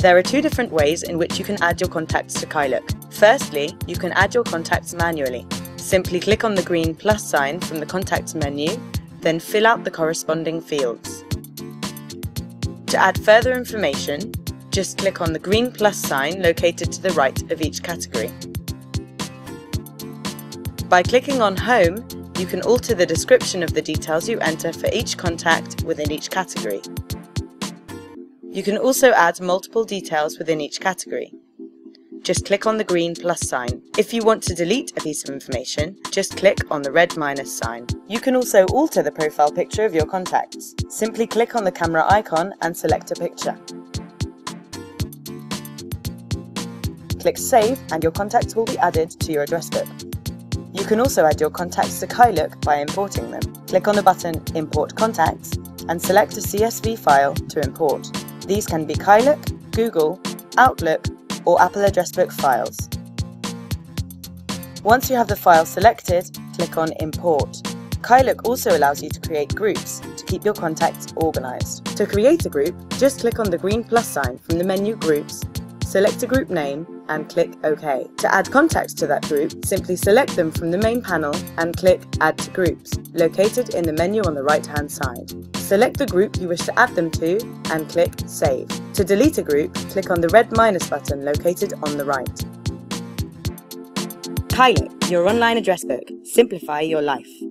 There are two different ways in which you can add your contacts to Kylook. Firstly, you can add your contacts manually. Simply click on the green plus sign from the contacts menu, then fill out the corresponding fields. To add further information, just click on the green plus sign located to the right of each category. By clicking on Home, you can alter the description of the details you enter for each contact within each category. You can also add multiple details within each category. Just click on the green plus sign. If you want to delete a piece of information, just click on the red minus sign. You can also alter the profile picture of your contacts. Simply click on the camera icon and select a picture. Click Save and your contacts will be added to your address book. You can also add your contacts to Kylook by importing them. Click on the button Import Contacts and select a CSV file to import. These can be Kylook, Google, Outlook, or Apple Address Book files. Once you have the file selected, click on Import. Kylook also allows you to create groups to keep your contacts organized. To create a group, just click on the green plus sign from the menu Groups, select a group name and click OK. To add contacts to that group, simply select them from the main panel and click Add to Groups, located in the menu on the right hand side. Select the group you wish to add them to and click Save. To delete a group, click on the red minus button located on the right. Kylook, your online address book. Simplify your life.